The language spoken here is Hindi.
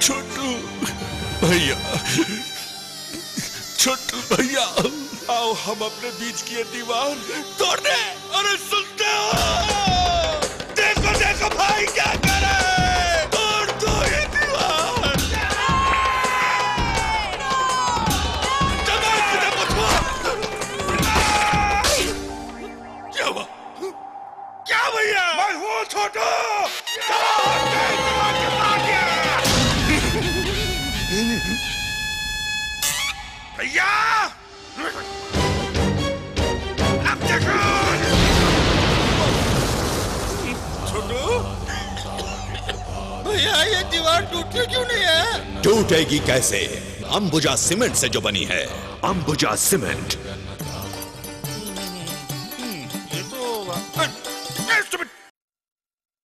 छोटू भैया छोटू भैया आओ हम अपने बीच की दीवार तोड़ दे अरे सुनते हो? देखो देखो भाई क्या करे? तोड़ दो ये दीवार। क्या हुआ? क्या भैया? मैं हूँ छोटू। भैया! भैया ये दीवार टूटी क्यों नहीं है? टूटेगी कैसे? अंबुजा सीमेंट से जो बनी है। अंबुजा सीमेंट। हम्म, ये तो